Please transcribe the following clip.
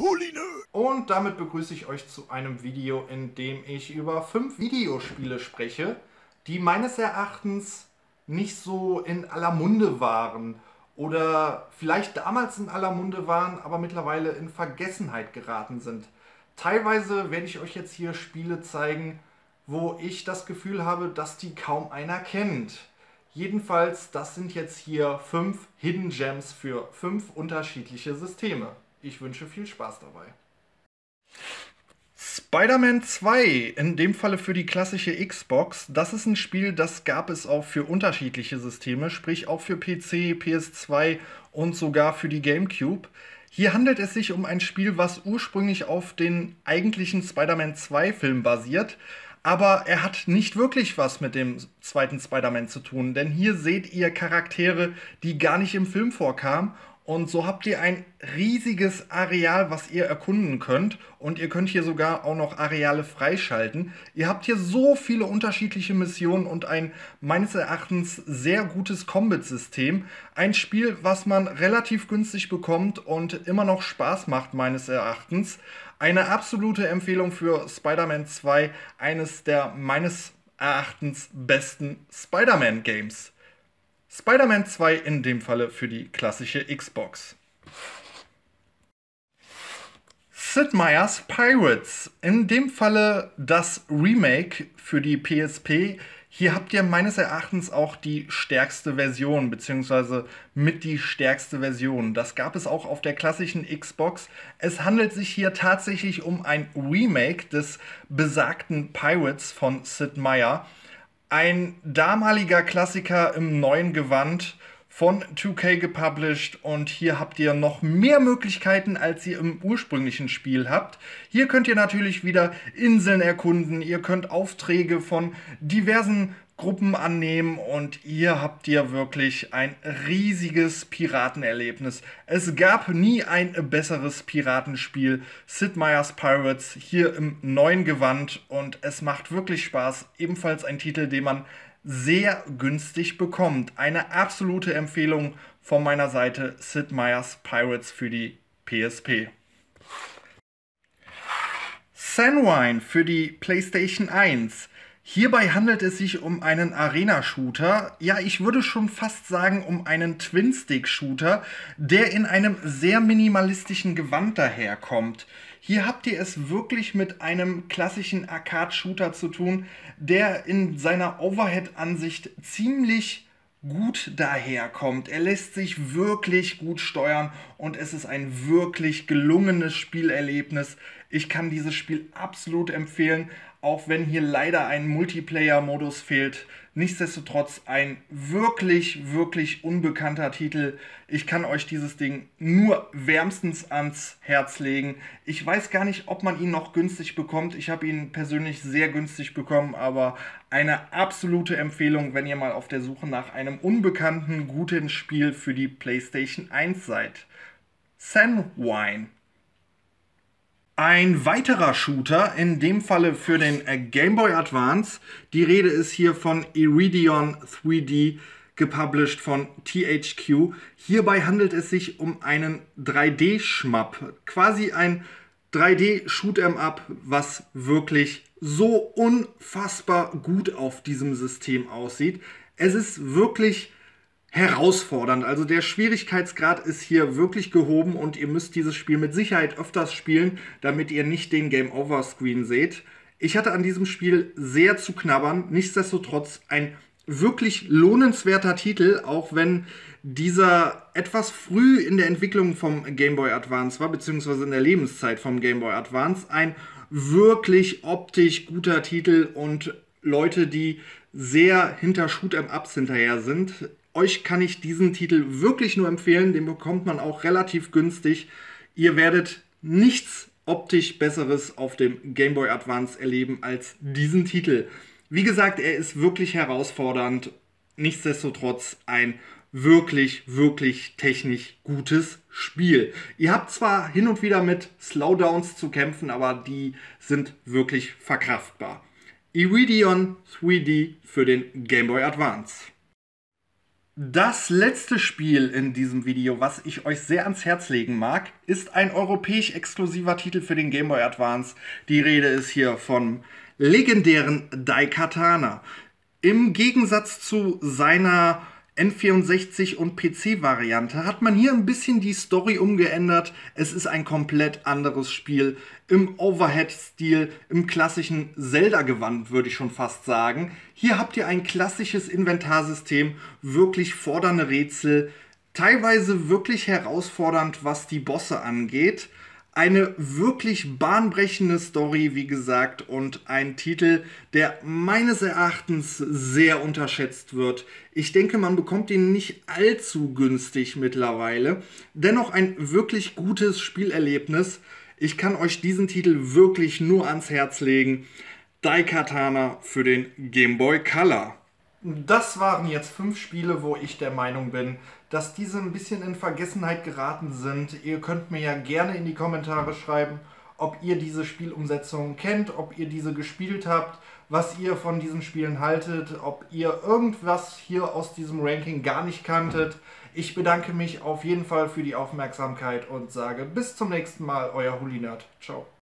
Holine! Und damit begrüße ich euch zu einem Video, in dem ich über fünf Videospiele spreche, die meines Erachtens nicht so in aller Munde waren oder vielleicht damals in aller Munde waren, aber mittlerweile in Vergessenheit geraten sind. Teilweise werde ich euch jetzt hier Spiele zeigen, wo ich das Gefühl habe, dass die kaum einer kennt. Jedenfalls, das sind jetzt hier fünf Hidden Gems für fünf unterschiedliche Systeme. Ich wünsche viel Spaß dabei. Spider-Man 2, in dem Falle für die klassische Xbox, das ist ein Spiel, das gab es auch für unterschiedliche Systeme, sprich auch für PC, PS2 und sogar für die GameCube. Hier handelt es sich um ein Spiel, was ursprünglich auf den eigentlichen Spider-Man 2 Film basiert, aber er hat nicht wirklich was mit dem zweiten Spider-Man zu tun, denn hier seht ihr Charaktere, die gar nicht im Film vorkamen und so habt ihr ein riesiges Areal, was ihr erkunden könnt. Und ihr könnt hier sogar auch noch Areale freischalten. Ihr habt hier so viele unterschiedliche Missionen und ein meines Erachtens sehr gutes Combat-System. Ein Spiel, was man relativ günstig bekommt und immer noch Spaß macht, meines Erachtens. Eine absolute Empfehlung für Spider-Man 2, eines der meines Erachtens besten Spider-Man-Games. Spider-Man 2 in dem Falle für die klassische Xbox. Sid Meier's Pirates. In dem Falle das Remake für die PSP. Hier habt ihr meines Erachtens auch die stärkste Version, beziehungsweise mit die stärkste Version. Das gab es auch auf der klassischen Xbox. Es handelt sich hier tatsächlich um ein Remake des besagten Pirates von Sid Meier ein damaliger Klassiker im neuen Gewand von 2K gepublished und hier habt ihr noch mehr Möglichkeiten, als ihr im ursprünglichen Spiel habt. Hier könnt ihr natürlich wieder Inseln erkunden, ihr könnt Aufträge von diversen Gruppen annehmen und ihr habt hier wirklich ein riesiges Piratenerlebnis. Es gab nie ein besseres Piratenspiel. Sid Meier's Pirates hier im neuen Gewand und es macht wirklich Spaß. Ebenfalls ein Titel, den man sehr günstig bekommt. Eine absolute Empfehlung von meiner Seite Sid Meier's Pirates für die PSP. Sanwine für die PlayStation 1. Hierbei handelt es sich um einen Arena-Shooter, ja ich würde schon fast sagen um einen Twin-Stick-Shooter, der in einem sehr minimalistischen Gewand daherkommt. Hier habt ihr es wirklich mit einem klassischen Arcade-Shooter zu tun, der in seiner Overhead-Ansicht ziemlich gut daherkommt. Er lässt sich wirklich gut steuern und es ist ein wirklich gelungenes Spielerlebnis. Ich kann dieses Spiel absolut empfehlen auch wenn hier leider ein Multiplayer-Modus fehlt. Nichtsdestotrotz ein wirklich, wirklich unbekannter Titel. Ich kann euch dieses Ding nur wärmstens ans Herz legen. Ich weiß gar nicht, ob man ihn noch günstig bekommt. Ich habe ihn persönlich sehr günstig bekommen, aber eine absolute Empfehlung, wenn ihr mal auf der Suche nach einem unbekannten, guten Spiel für die PlayStation 1 seid. Sanwine ein weiterer Shooter, in dem Falle für den äh, Game Boy Advance. Die Rede ist hier von Iridion 3D, gepublished von THQ. Hierbei handelt es sich um einen 3D-Schmapp, quasi ein 3D-Shoot'em-up, was wirklich so unfassbar gut auf diesem System aussieht. Es ist wirklich herausfordernd. Also der Schwierigkeitsgrad ist hier wirklich gehoben und ihr müsst dieses Spiel mit Sicherheit öfters spielen, damit ihr nicht den Game Over Screen seht. Ich hatte an diesem Spiel sehr zu knabbern. Nichtsdestotrotz ein wirklich lohnenswerter Titel, auch wenn dieser etwas früh in der Entwicklung vom Game Boy Advance war, beziehungsweise in der Lebenszeit vom Game Boy Advance. Ein wirklich optisch guter Titel und Leute, die sehr hinter Shoot'em Ups hinterher sind, euch kann ich diesen Titel wirklich nur empfehlen. Den bekommt man auch relativ günstig. Ihr werdet nichts optisch Besseres auf dem Game Boy Advance erleben als diesen Titel. Wie gesagt, er ist wirklich herausfordernd. Nichtsdestotrotz ein wirklich, wirklich technisch gutes Spiel. Ihr habt zwar hin und wieder mit Slowdowns zu kämpfen, aber die sind wirklich verkraftbar. Iridion 3D für den Game Boy Advance. Das letzte Spiel in diesem Video, was ich euch sehr ans Herz legen mag, ist ein europäisch exklusiver Titel für den Game Boy Advance. Die Rede ist hier vom legendären Daikatana. Im Gegensatz zu seiner N64 und PC-Variante hat man hier ein bisschen die Story umgeändert. Es ist ein komplett anderes Spiel im Overhead-Stil, im klassischen Zelda-Gewand, würde ich schon fast sagen. Hier habt ihr ein klassisches Inventarsystem, wirklich fordernde Rätsel, teilweise wirklich herausfordernd, was die Bosse angeht. Eine wirklich bahnbrechende Story, wie gesagt, und ein Titel, der meines Erachtens sehr unterschätzt wird. Ich denke, man bekommt ihn nicht allzu günstig mittlerweile. Dennoch ein wirklich gutes Spielerlebnis. Ich kann euch diesen Titel wirklich nur ans Herz legen. Daikatana für den Game Boy Color. Das waren jetzt fünf Spiele, wo ich der Meinung bin, dass diese ein bisschen in Vergessenheit geraten sind. Ihr könnt mir ja gerne in die Kommentare schreiben, ob ihr diese Spielumsetzungen kennt, ob ihr diese gespielt habt, was ihr von diesen Spielen haltet, ob ihr irgendwas hier aus diesem Ranking gar nicht kanntet. Ich bedanke mich auf jeden Fall für die Aufmerksamkeit und sage bis zum nächsten Mal, euer Hulinert. Ciao.